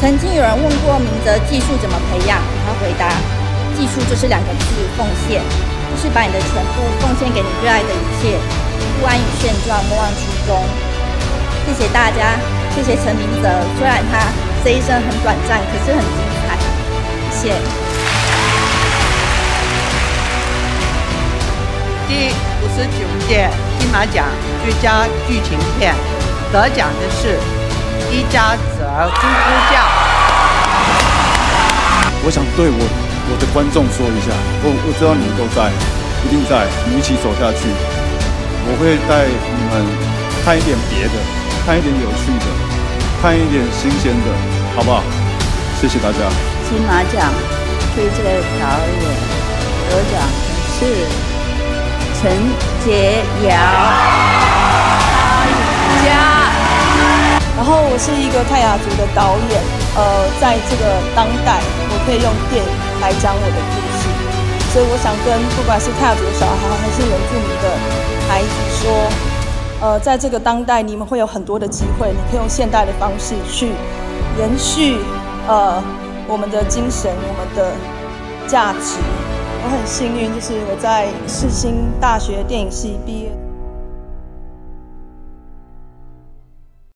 曾经有人问过明哲技术怎么培养，他回答：技术就是两个字，奉献，就是把你的全部奉献给你热爱的一切，不安于现状，莫忘初衷。谢谢大家，谢谢陈明哲，虽然他这一生很短暂，可是很精彩。谢谢。第五十九届金马奖最佳剧情片得奖的是。一家子儿咕咕叫。我想对我我的观众说一下，我我知道你们都在，一定在，我们一起走下去。我会带你们看一点别的，看一点有趣的，看一点新鲜的，好不好？谢谢大家。金马奖最佳导演得奖的是陈洁瑶。然后我是一个泰雅族的导演，呃，在这个当代，我可以用电影来讲我的故事，所以我想跟不管是泰雅族的小孩还是原住民的孩子说，呃，在这个当代，你们会有很多的机会，你可以用现代的方式去延续呃我们的精神、我们的价值。我很幸运，就是我在世新大学电影系毕业。